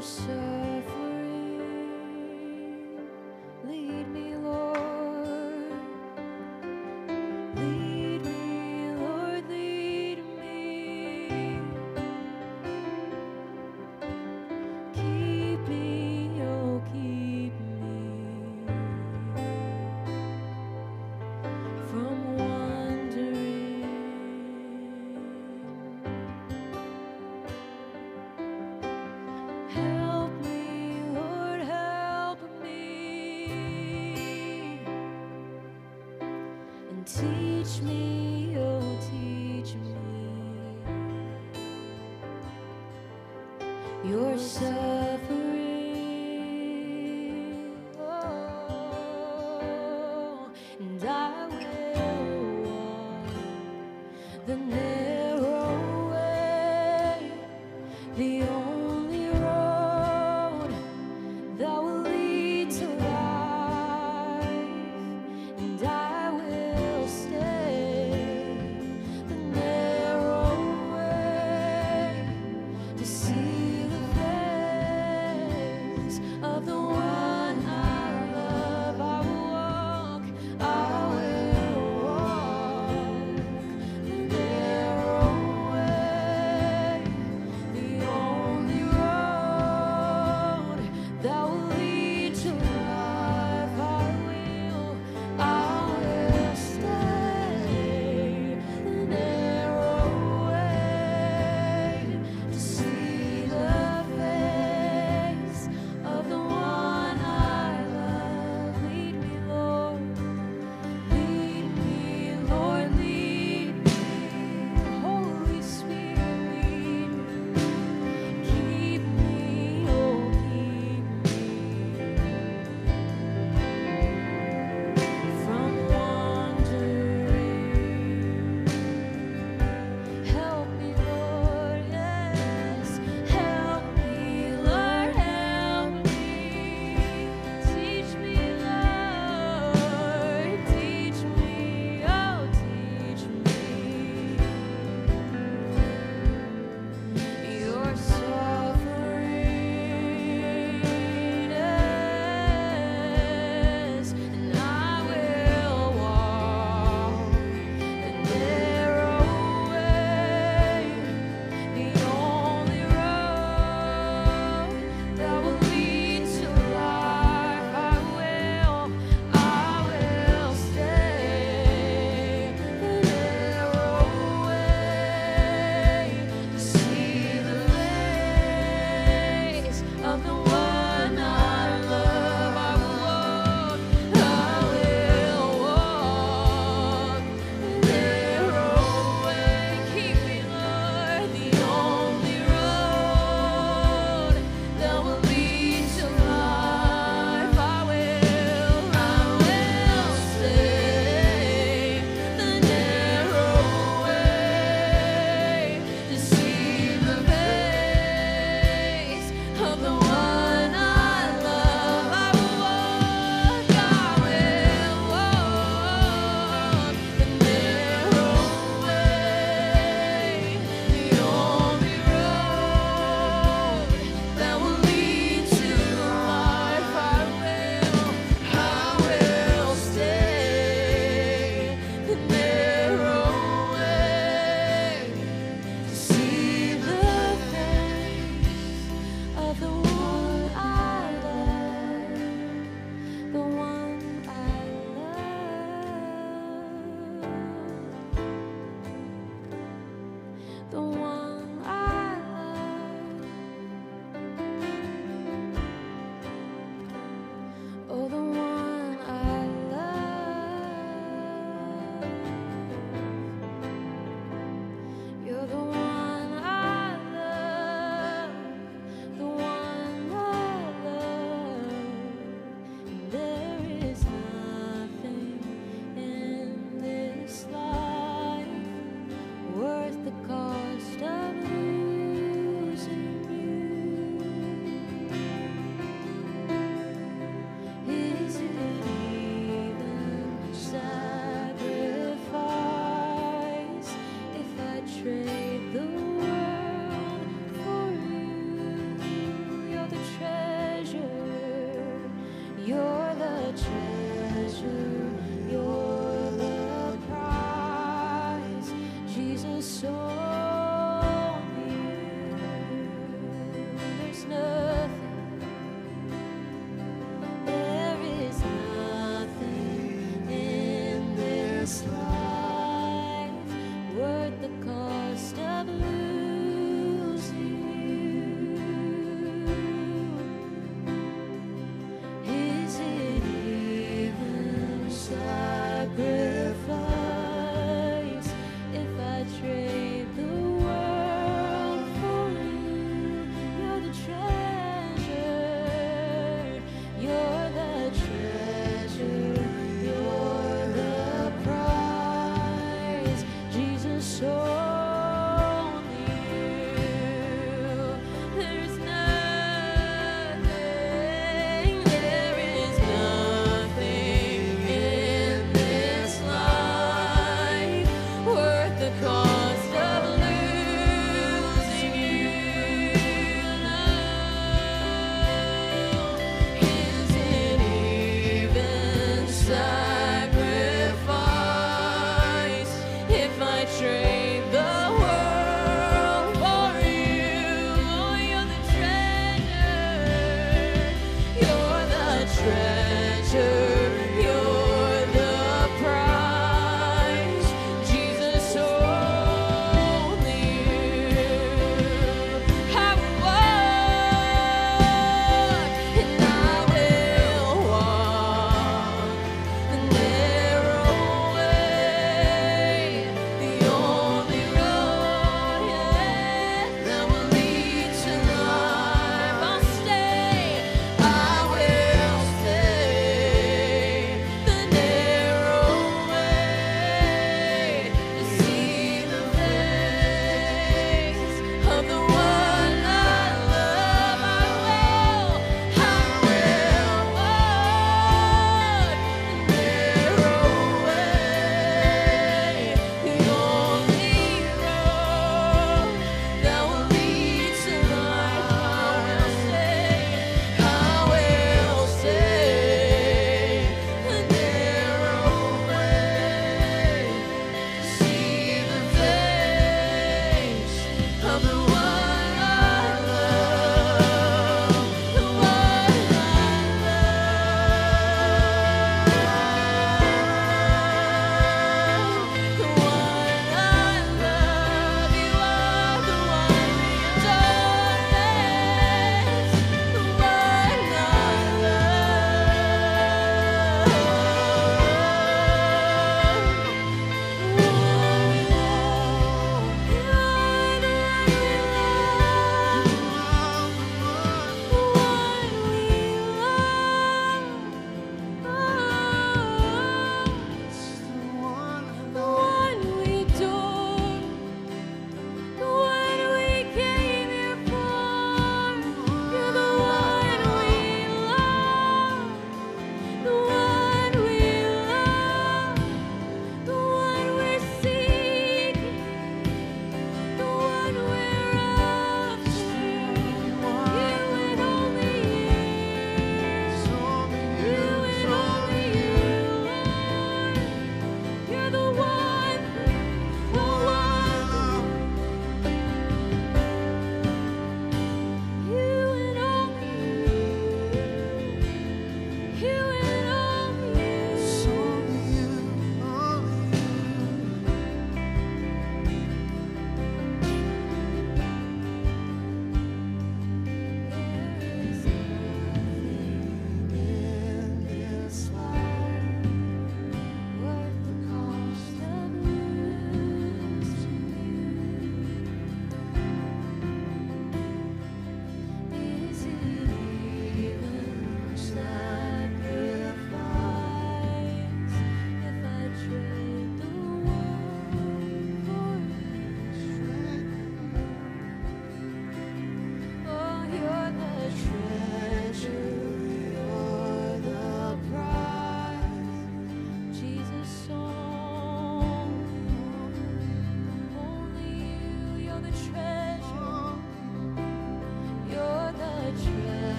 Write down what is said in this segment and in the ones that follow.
suffering. Lead me,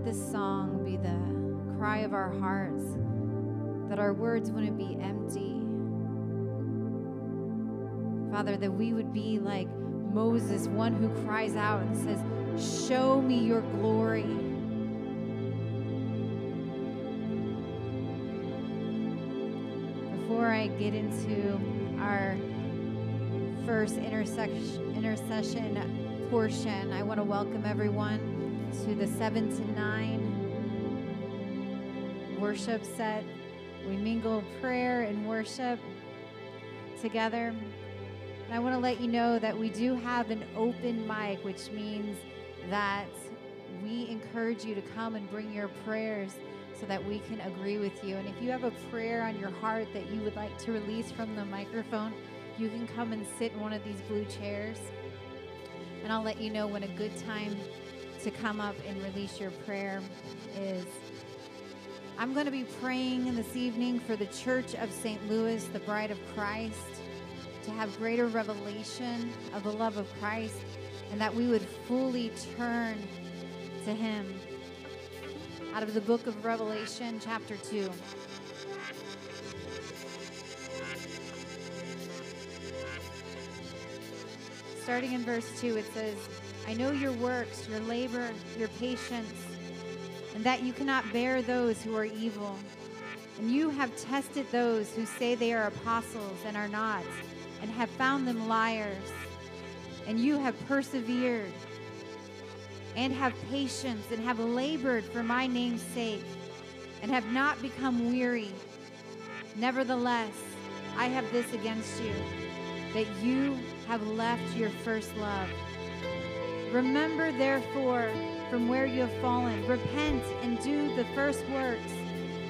let this song be the cry of our hearts, that our words wouldn't be empty. Father, that we would be like Moses, one who cries out and says, Show me your glory. Before I get into our first intersection, intercession portion, I want to welcome everyone to the 7 to 9 worship set. We mingle prayer and worship together. And I want to let you know that we do have an open mic, which means that we encourage you to come and bring your prayers so that we can agree with you. And if you have a prayer on your heart that you would like to release from the microphone, you can come and sit in one of these blue chairs. And I'll let you know when a good time to come up and release your prayer is. I'm going to be praying this evening for the Church of St. Louis, the Bride of Christ, to have greater revelation of the love of Christ and that we would fully turn to Him out of the book of Revelation, chapter 2. Starting in verse 2, it says, I know your works, your labor, your patience, and that you cannot bear those who are evil. And you have tested those who say they are apostles and are not, and have found them liars. And you have persevered and have patience and have labored for my name's sake and have not become weary. Nevertheless, I have this against you that you have left your first love. Remember, therefore, from where you have fallen, repent and do the first works,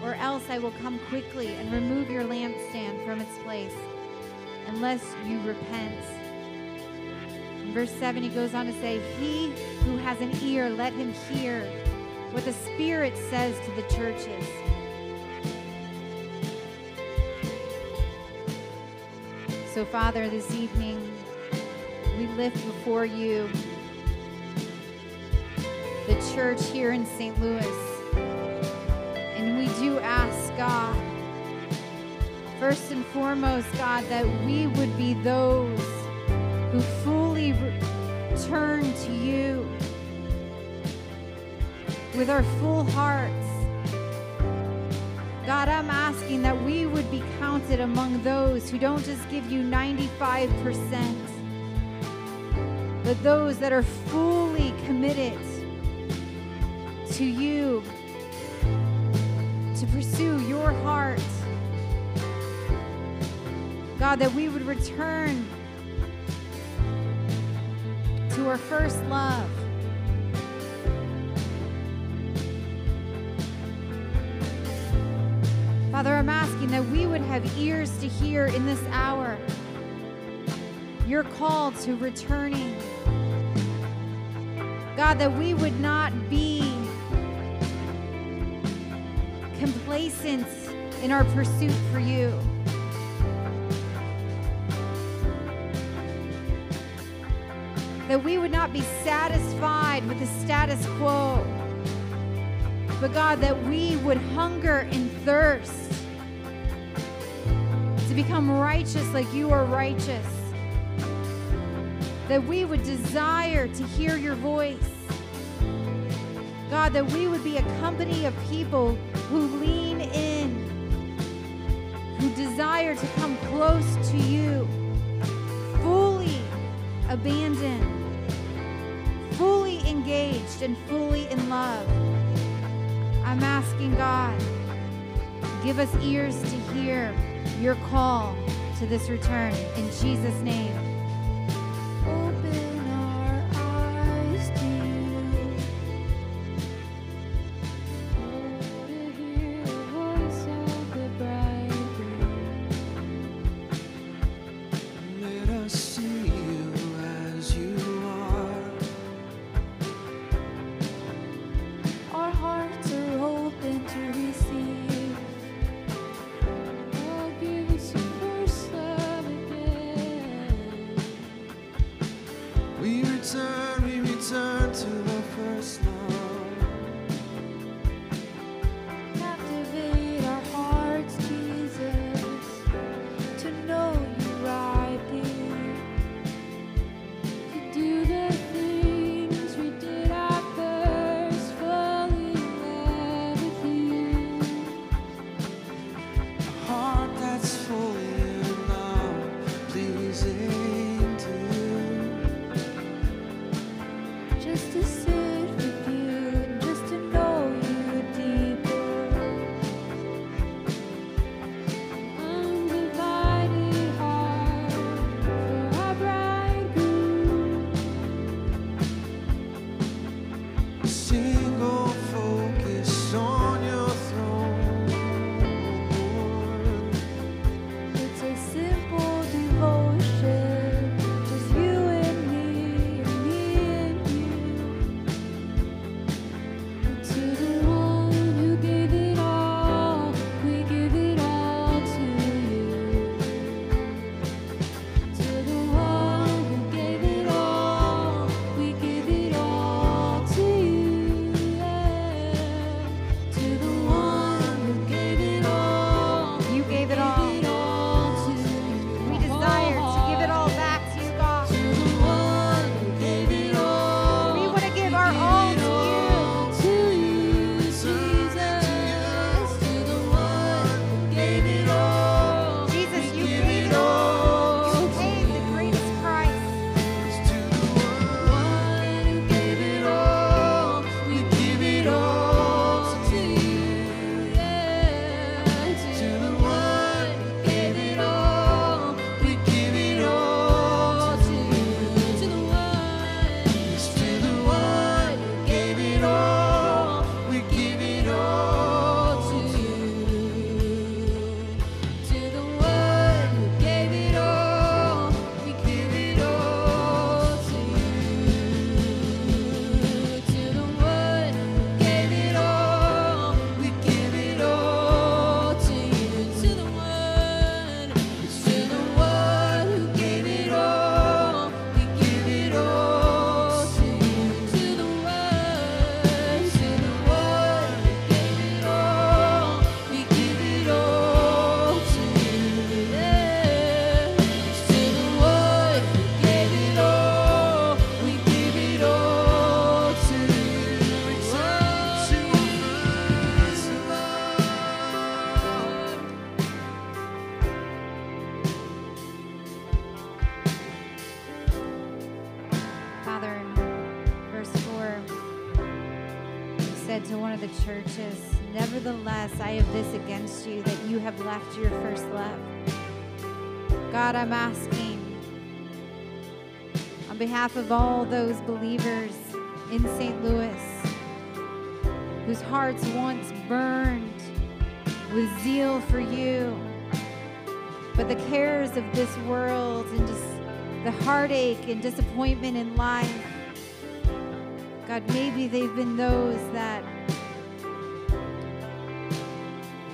or else I will come quickly and remove your lampstand from its place, unless you repent. In verse 7, he goes on to say, He who has an ear, let him hear what the Spirit says to the churches. So, Father, this evening, we lift before you the church here in St. Louis. And we do ask, God, first and foremost, God, that we would be those who fully turn to you with our full hearts. God, I'm asking that we would be counted among those who don't just give you 95%, but those that are fully committed to you to pursue your heart. God, that we would return to our first love. Father, I'm asking that we would have ears to hear in this hour your call to returning. God, that we would not be complacent in our pursuit for you. That we would not be satisfied with the status quo, but God, that we would hunger and thirst to become righteous like you are righteous. That we would desire to hear your voice. God, that we would be a company of people who lean in, who desire to come close to you, fully abandoned, fully engaged, and fully in love. I'm asking God, give us ears to hear your call to this return. In Jesus' name. Nevertheless, I have this against you that you have left your first love. God, I'm asking on behalf of all those believers in St. Louis whose hearts once burned with zeal for you, but the cares of this world and just the heartache and disappointment in life. God, maybe they've been those that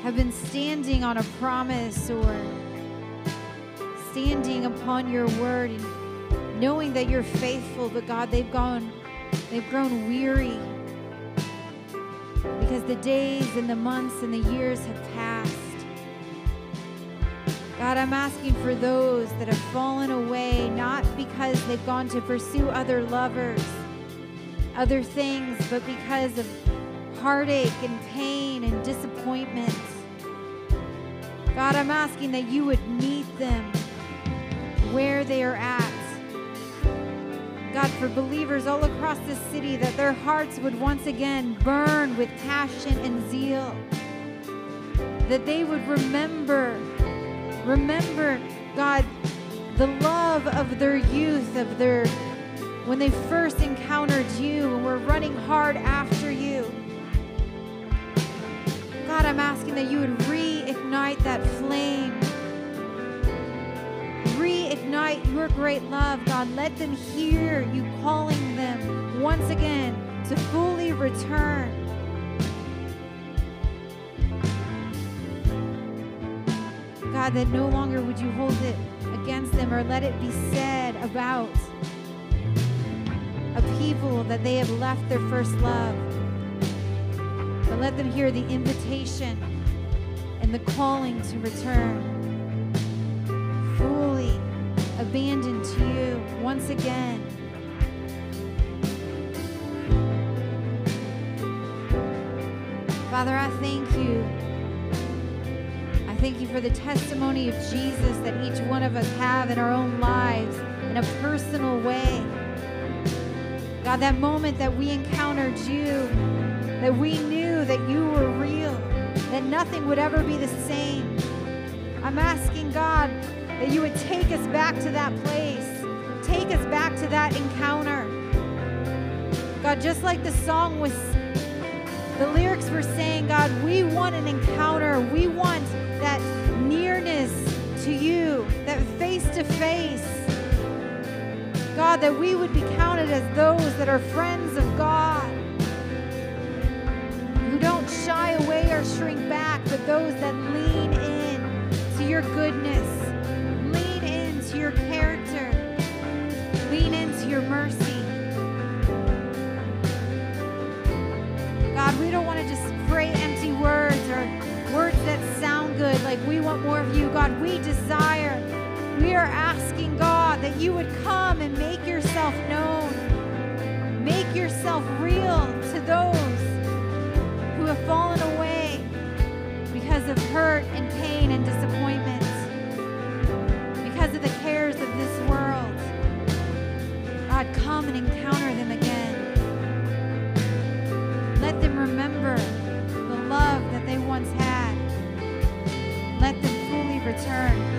have been standing on a promise or standing upon your word and knowing that you're faithful, but God, they've gone, they've grown weary because the days and the months and the years have passed. God, I'm asking for those that have fallen away, not because they've gone to pursue other lovers, other things, but because of heartache and pain and disappointment. God, I'm asking that you would meet them where they are at. God, for believers all across the city, that their hearts would once again burn with passion and zeal. That they would remember, remember, God, the love of their youth, of their, when they first encountered you and were running hard after you. God, I'm asking that you would reignite that flame reignite your great love, God. Let them hear you calling them once again to fully return. God, that no longer would you hold it against them or let it be said about a people that they have left their first love. But let them hear the invitation and the calling to return fully abandoned to you once again. Father, I thank you. I thank you for the testimony of Jesus that each one of us have in our own lives in a personal way. God, that moment that we encountered you, that we knew that you were real, that nothing would ever be the same. I'm asking God that you would take us back to that place, take us back to that encounter. God, just like the song was, the lyrics were saying, God, we want an encounter. We want that nearness to you, that face to face. God, that we would be counted as those that are friends of God, shy away or shrink back, but those that lean in to your goodness lean into your character. Lean into your mercy. God, we don't want to just pray empty words or words that sound good, like we want more of you. God, we desire, we are asking, God, that you would come and make yourself known. Make yourself real to those fallen away because of hurt and pain and disappointment because of the cares of this world. God, come and encounter them again. Let them remember the love that they once had. Let them fully return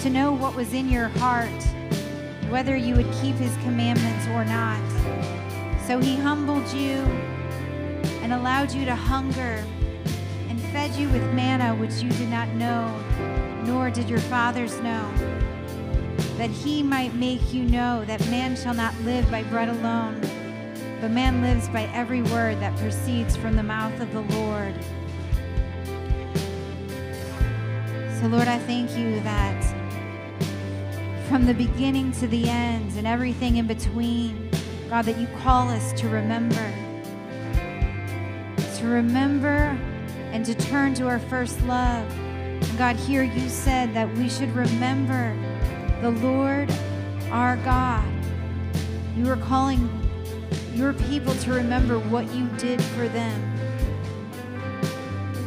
to know what was in your heart, whether you would keep his commandments or not. So he humbled you and allowed you to hunger and fed you with manna which you did not know, nor did your fathers know, that he might make you know that man shall not live by bread alone but man lives by every word that proceeds from the mouth of the Lord. So, Lord, I thank you that from the beginning to the end and everything in between, God, that you call us to remember. To remember and to turn to our first love. And God, here you said that we should remember the Lord our God. You are calling your people to remember what you did for them.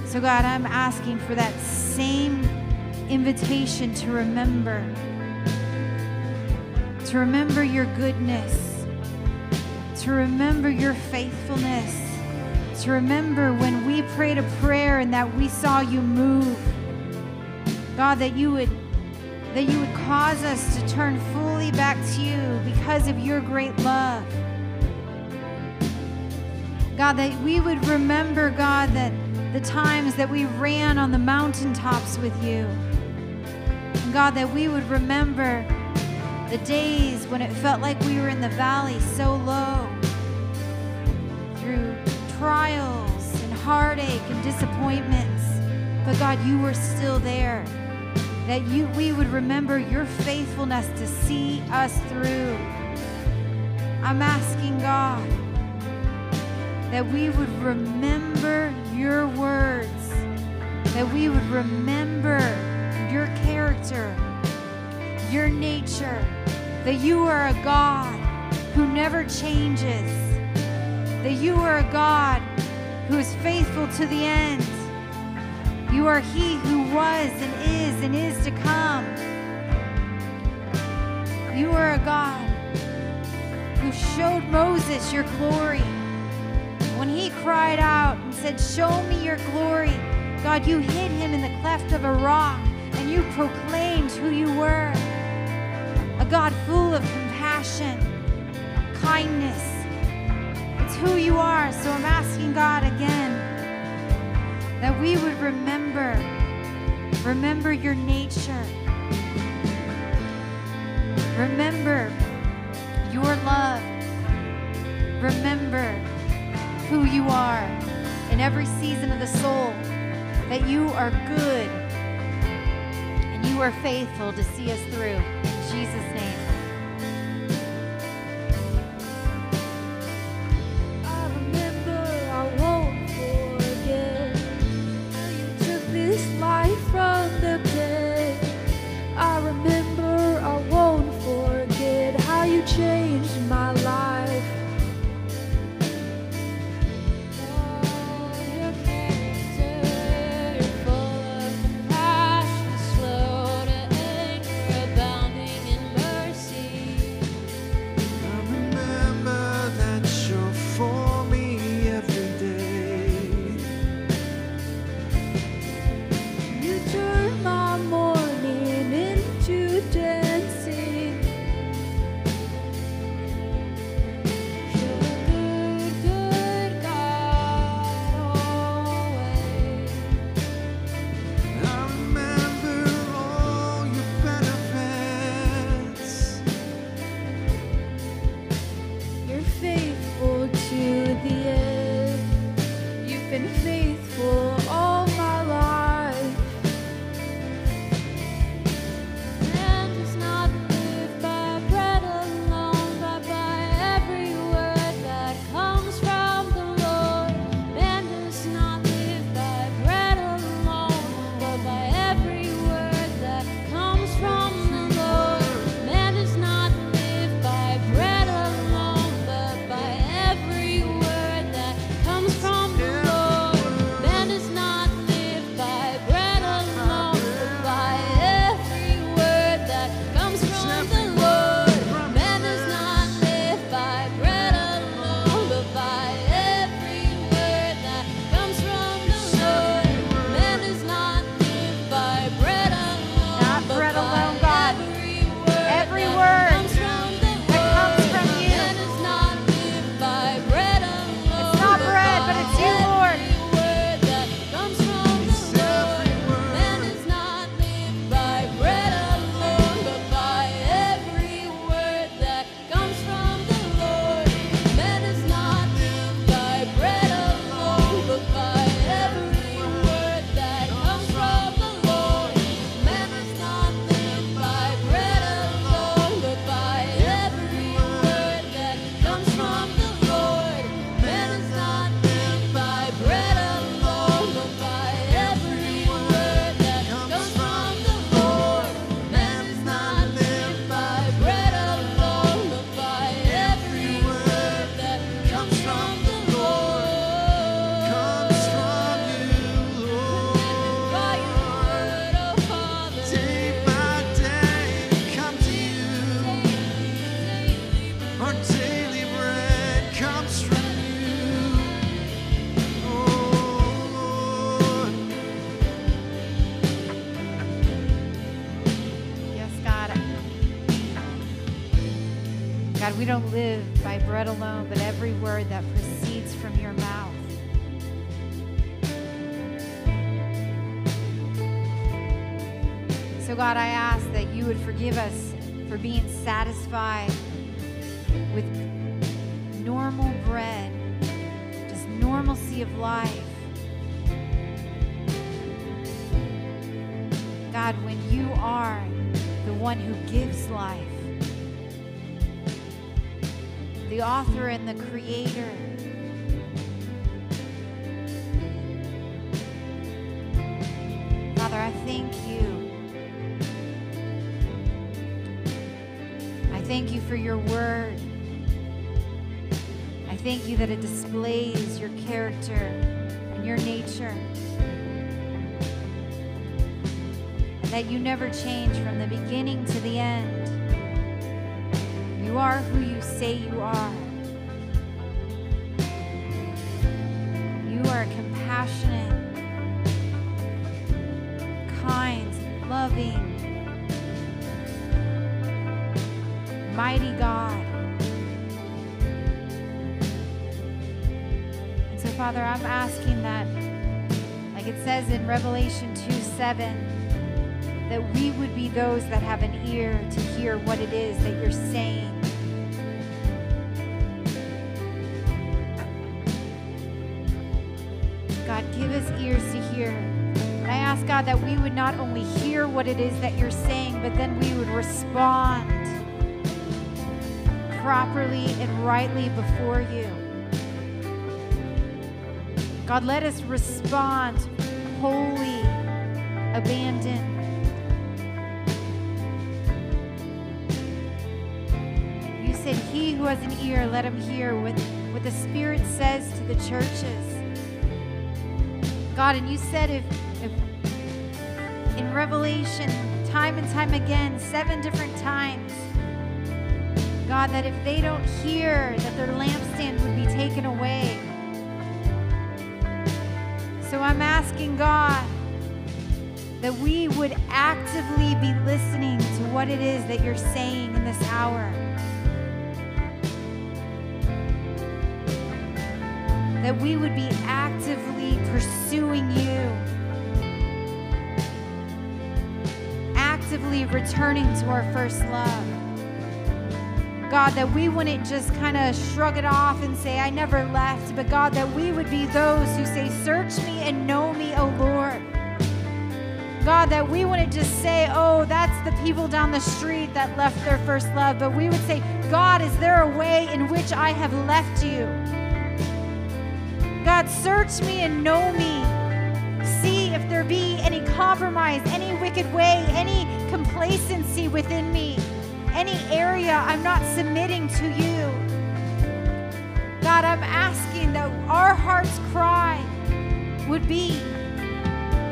So, God, I'm asking for that same invitation to remember, to remember your goodness, to remember your faithfulness, to remember when we prayed a prayer and that we saw you move. God, that you would that you would cause us to turn fully back to you because of your great love. God, that we would remember, God, that the times that we ran on the mountaintops with you. And God, that we would remember the days when it felt like we were in the valley so low through trials and heartache and disappointments. But God, you were still there. That you we would remember your faithfulness to see us through. I'm asking God that we would remember your words, that we would remember your character, your nature, that you are a God who never changes, that you are a God who is faithful to the end. You are He who was and is and is to come. You are a God who showed Moses your glory when he cried out and said, Show me your glory, God, you hid him in the cleft of a rock and you proclaimed who you were. A God full of compassion, kindness. It's who you are. So I'm asking God again that we would remember, remember your nature. Remember your love. Remember who you are in every season of the soul, that you are good and you are faithful to see us through. Jesus' name. But every word that proceeds from your mouth. So, God, I ask that you would forgive us for being satisfied with normal bread, just normalcy of life. God, when you are the one who gives life, the author and the creator. Father, I thank you. I thank you for your word. I thank you that it displays your character and your nature. And that you never change from the beginning to the end. You are who you say you are. You are compassionate, kind, loving, mighty God. And so, Father, I'm asking that, like it says in Revelation 2 7, that we would be those that have an ear to hear what it is that you're saying. Give us ears to hear. And I ask God that we would not only hear what it is that you're saying, but then we would respond properly and rightly before you. God, let us respond wholly, abandoned. You said, He who has an ear, let him hear what, what the Spirit says to the churches. God, and you said if, if in Revelation, time and time again, seven different times, God, that if they don't hear, that their lampstand would be taken away. So I'm asking God that we would actively be listening to what it is that you're saying in this hour. That we would be pursuing you, actively returning to our first love. God, that we wouldn't just kind of shrug it off and say, I never left, but God, that we would be those who say, Search me and know me, O Lord. God, that we wouldn't just say, Oh, that's the people down the street that left their first love, but we would say, God, is there a way in which I have left you? God, search me and know me. See if there be any compromise, any wicked way, any complacency within me, any area I'm not submitting to you. God, I'm asking that our heart's cry would be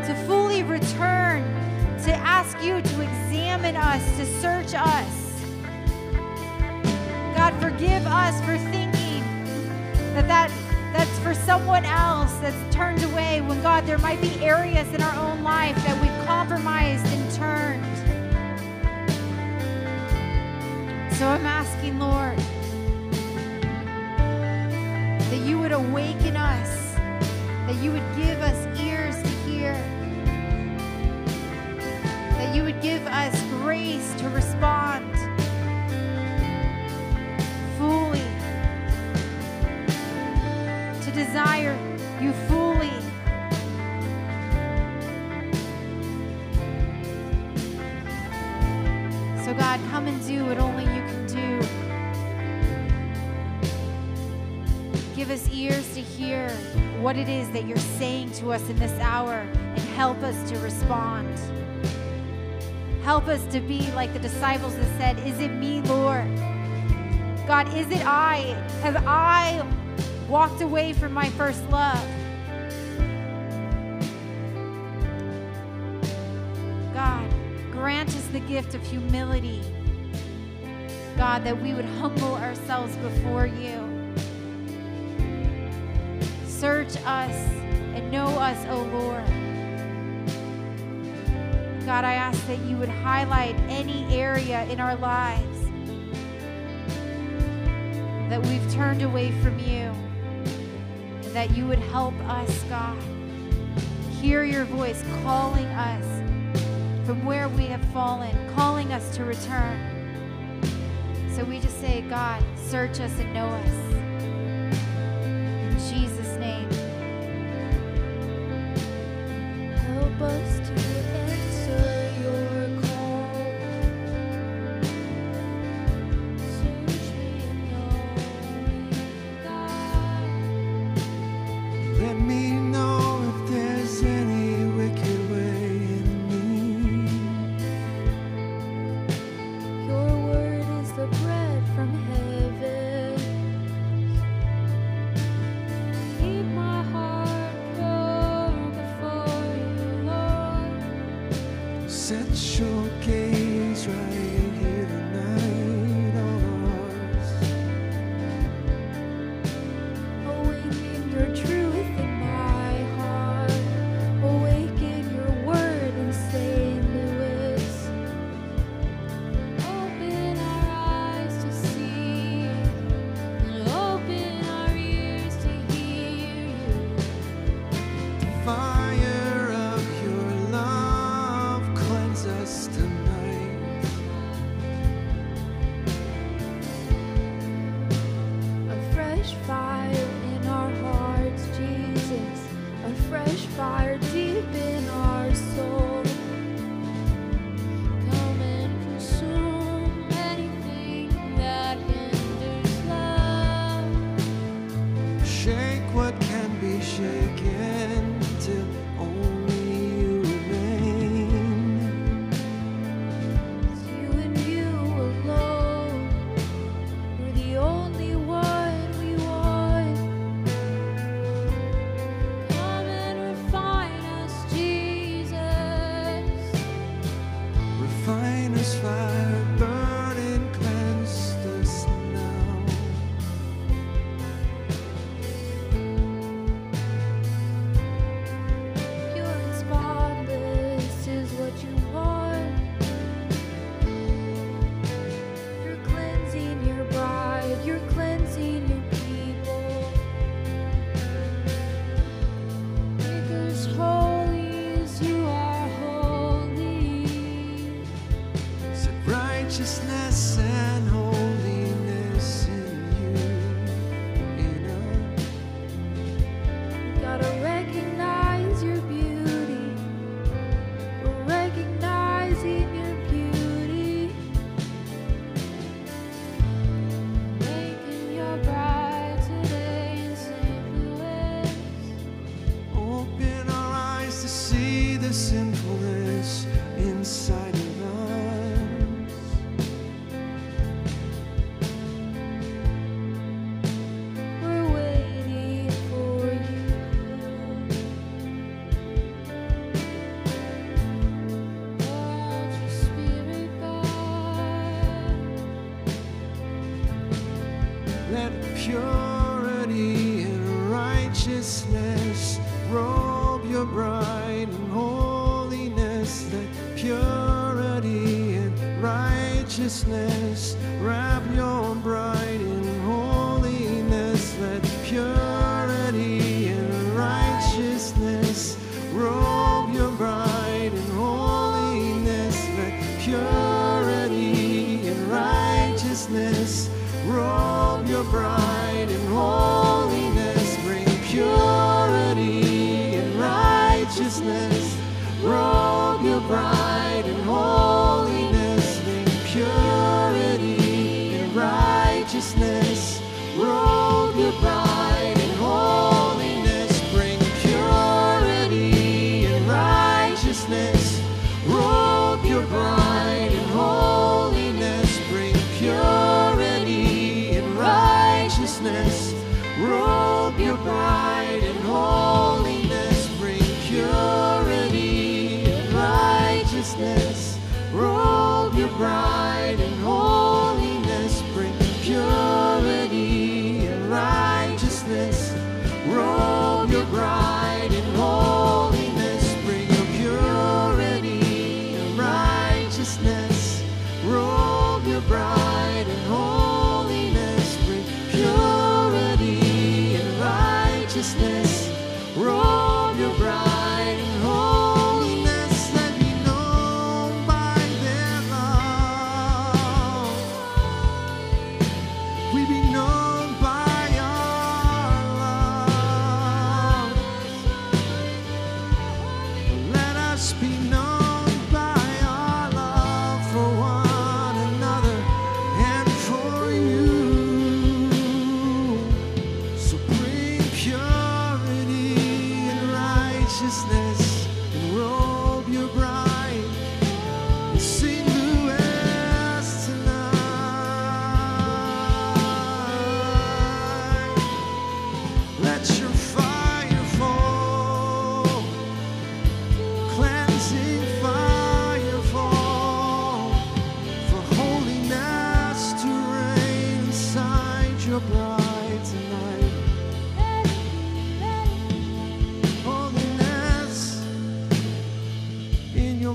to fully return, to ask you to examine us, to search us. God, forgive us for thinking that, that that's for someone else that's turned away when God, there might be areas in our own life that we've compromised and turned. So I'm asking, Lord, that you would awaken us, that you would give us ears to hear, that you would give us grace to respond fully, desire you fully. So, God, come and do what only you can do. Give us ears to hear what it is that you're saying to us in this hour and help us to respond. Help us to be like the disciples that said, Is it me, Lord? God, is it I? Have I walked away from my first love. God, grant us the gift of humility. God, that we would humble ourselves before you. Search us and know us, O Lord. God, I ask that you would highlight any area in our lives that we've turned away from you that you would help us, God, hear your voice calling us from where we have fallen, calling us to return. So we just say, God, search us and know us. In Jesus' name. Help us.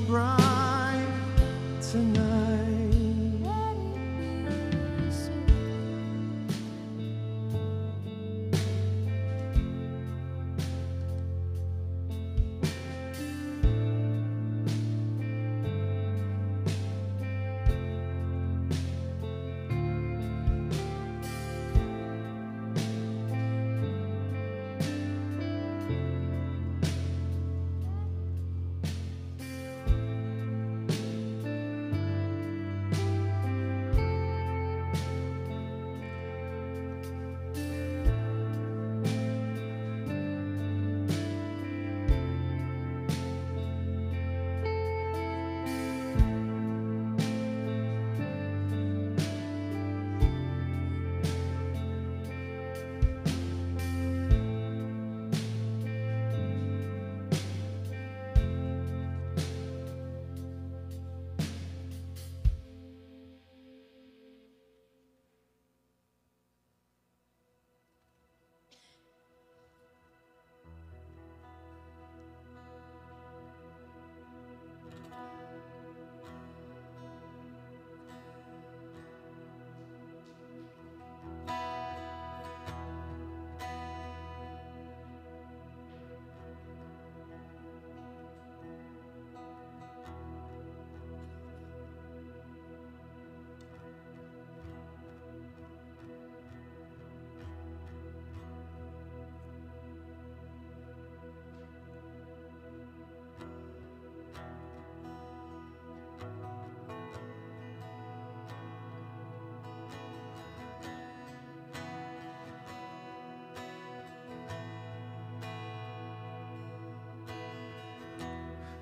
brown.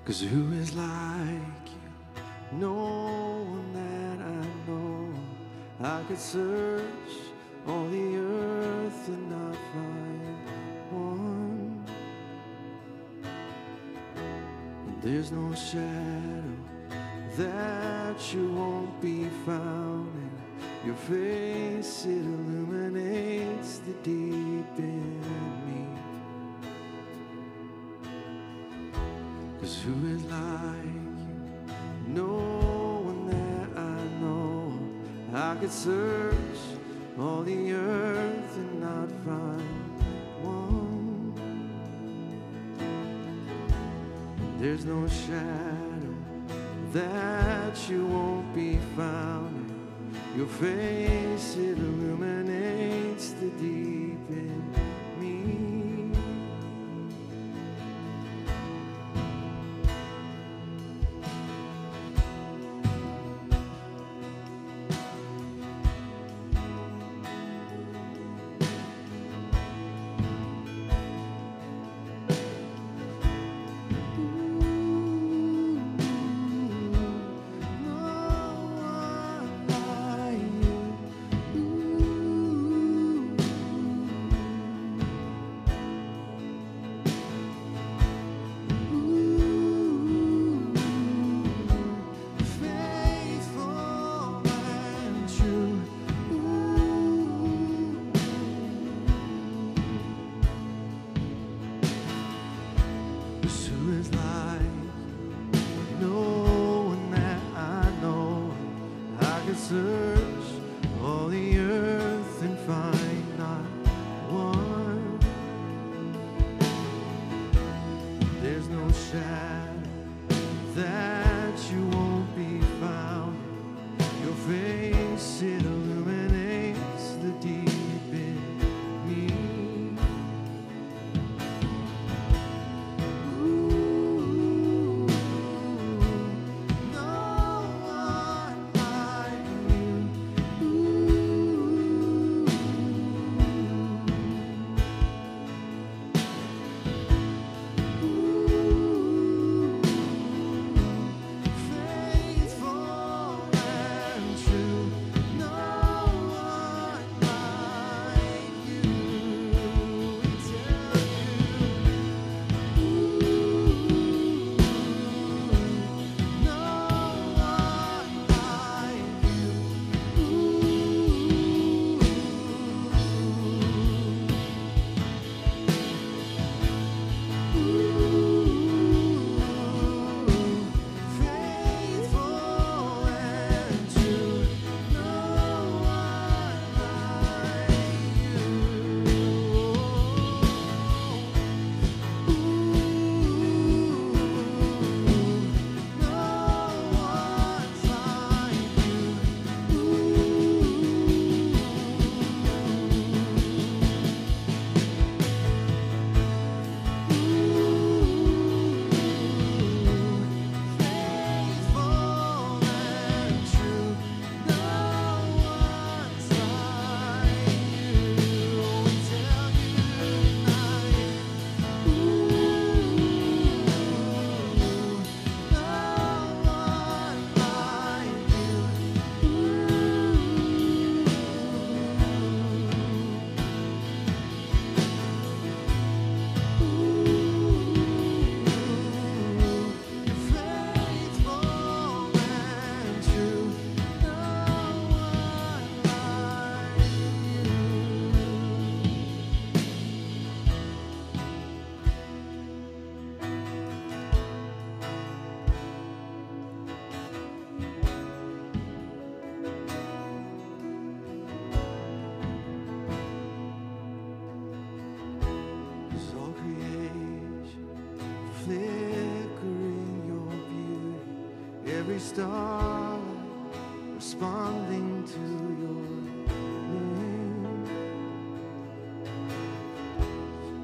Cause who is like you? No one that I know. I could search all the earth and not find one. And there's no shadow that you won't be found in. Your face, it illuminates the deep Cause who is like you? No one that I know. I could search all the earth and not find one. There's no shadow that you won't be found. Your face, it illuminates the deep beauty, every star responding to your name,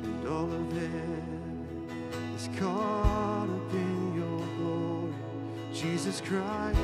and all of heaven is caught up in your glory. Jesus Christ,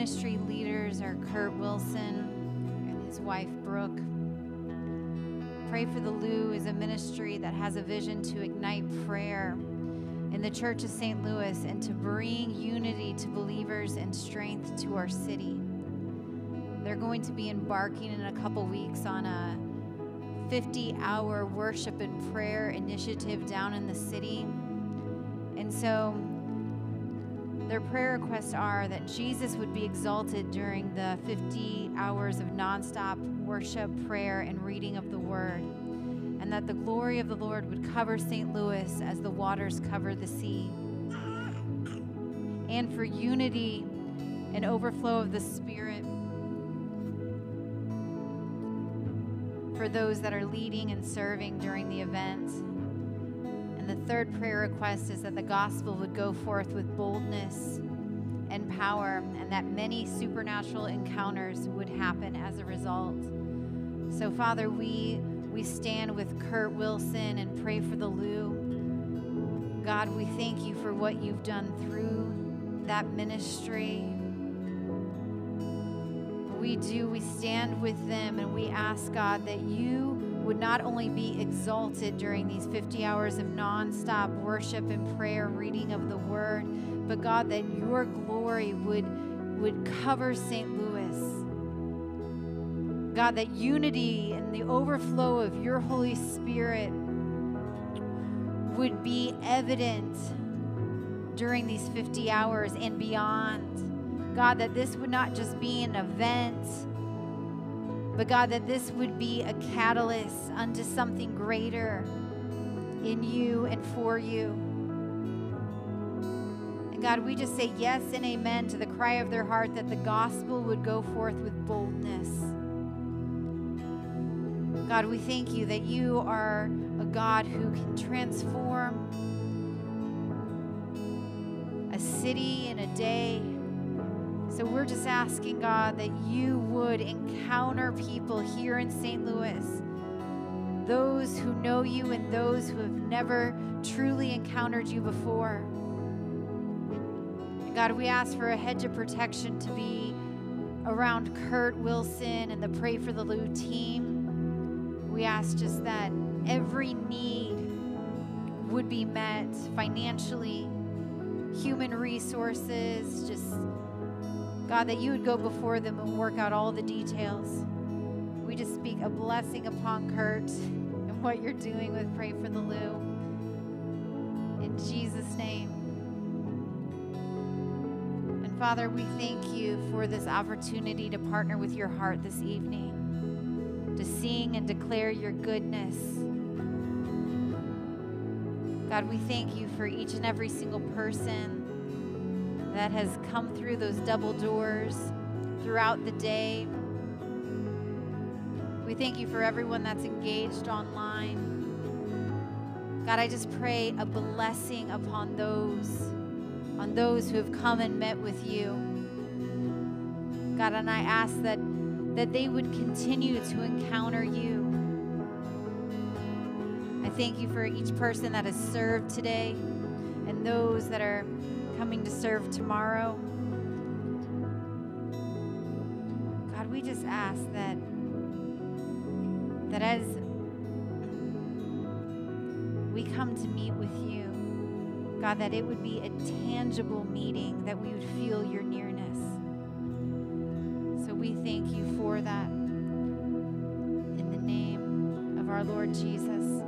ministry leaders are Kurt Wilson and his wife Brooke. Pray for the Lou is a ministry that has a vision to ignite prayer in the Church of St. Louis and to bring unity to believers and strength to our city. They're going to be embarking in a couple weeks on a 50 hour worship and prayer initiative down in the city. And so their prayer requests are that Jesus would be exalted during the 50 hours of nonstop worship, prayer, and reading of the Word, and that the glory of the Lord would cover St. Louis as the waters cover the sea. And for unity and overflow of the Spirit for those that are leading and serving during the event. Third prayer request is that the gospel would go forth with boldness and power, and that many supernatural encounters would happen as a result. So, Father, we we stand with Kurt Wilson and pray for the Lou. God, we thank you for what you've done through that ministry. We do, we stand with them and we ask, God, that you would not only be exalted during these 50 hours of nonstop worship and prayer reading of the word, but God, that your glory would, would cover St. Louis. God, that unity and the overflow of your Holy Spirit would be evident during these 50 hours and beyond. God, that this would not just be an event, but God, that this would be a catalyst unto something greater in you and for you. And God, we just say yes and amen to the cry of their heart that the gospel would go forth with boldness. God, we thank you that you are a God who can transform a city in a day. So we're just asking, God, that you would encounter people here in St. Louis, those who know you and those who have never truly encountered you before. And God, we ask for a hedge of protection to be around Kurt Wilson and the Pray for the Lou team. We ask just that every need would be met financially, human resources, just God, that you would go before them and work out all the details. We just speak a blessing upon Kurt and what you're doing with Pray for the Lou. In Jesus' name. And Father, we thank you for this opportunity to partner with your heart this evening, to sing and declare your goodness. God, we thank you for each and every single person that has come through those double doors throughout the day. We thank you for everyone that's engaged online. God, I just pray a blessing upon those, on those who have come and met with you. God, and I ask that, that they would continue to encounter you. I thank you for each person that has served today and those that are coming to serve tomorrow. God, we just ask that that as we come to meet with you, God, that it would be a tangible meeting, that we would feel your nearness. So we thank you for that. In the name of our Lord Jesus.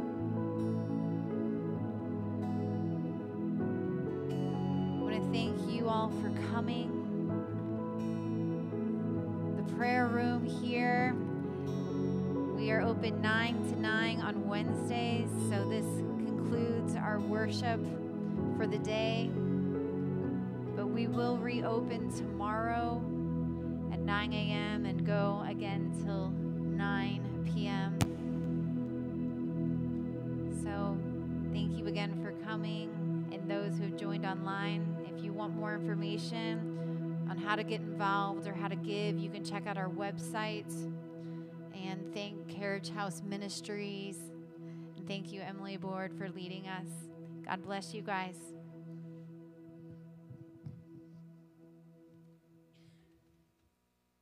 All for coming. The prayer room here. We are open 9 to 9 on Wednesdays. So this concludes our worship for the day. But we will reopen tomorrow at 9 a.m. and go again till 9 p.m. So thank you again for coming and those who have joined online. If you want more information on how to get involved or how to give, you can check out our website and thank Carriage House Ministries. And thank you, Emily Board, for leading us. God bless you guys.